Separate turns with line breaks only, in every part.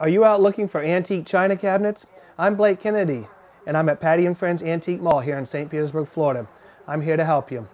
Are you out looking for antique china cabinets? I'm Blake Kennedy, and I'm at Patty and Friends Antique Mall here in St. Petersburg, Florida. I'm here to help you.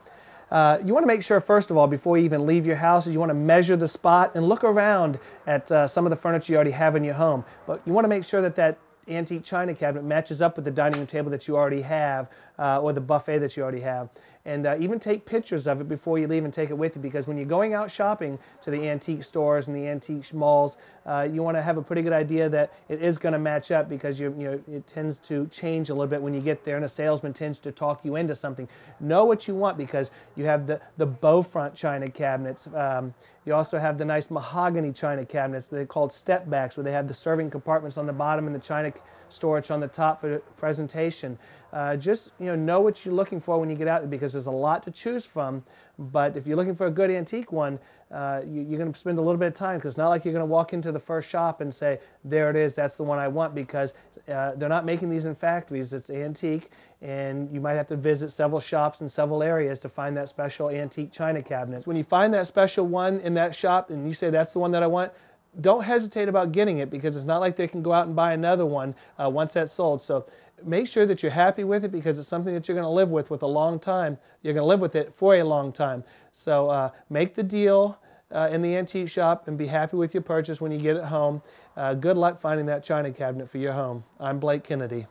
Uh, you want to make sure, first of all, before you even leave your house, you want to measure the spot and look around at uh, some of the furniture you already have in your home. But you want to make sure that that antique china cabinet matches up with the dining room table that you already have uh, or the buffet that you already have. And uh, even take pictures of it before you leave and take it with you because when you're going out shopping to the antique stores and the antique malls, uh, you want to have a pretty good idea that it is going to match up because you, you know, it tends to change a little bit when you get there and a salesman tends to talk you into something. Know what you want because you have the, the bow front china cabinets. Um, you also have the nice mahogany china cabinets. They're called step backs where they have the serving compartments on the bottom and the china storage on the top for presentation. Uh, just you know, know what you're looking for when you get out because there's a lot to choose from. But if you're looking for a good antique one, uh, you, are going to spend a little bit of time because it's not like you're going to walk into the first shop and say, there it is, that's the one I want because uh, they're not making these in factories. It's antique and you might have to visit several shops in several areas to find that special antique china cabinet. When you find that special one in that shop and you say, that's the one that I want, don't hesitate about getting it because it's not like they can go out and buy another one uh, once that's sold. So make sure that you're happy with it because it's something that you're going to live with with a long time. You're going to live with it for a long time. So uh, make the deal uh, in the antique shop and be happy with your purchase when you get it home. Uh, good luck finding that china cabinet for your home. I'm Blake Kennedy.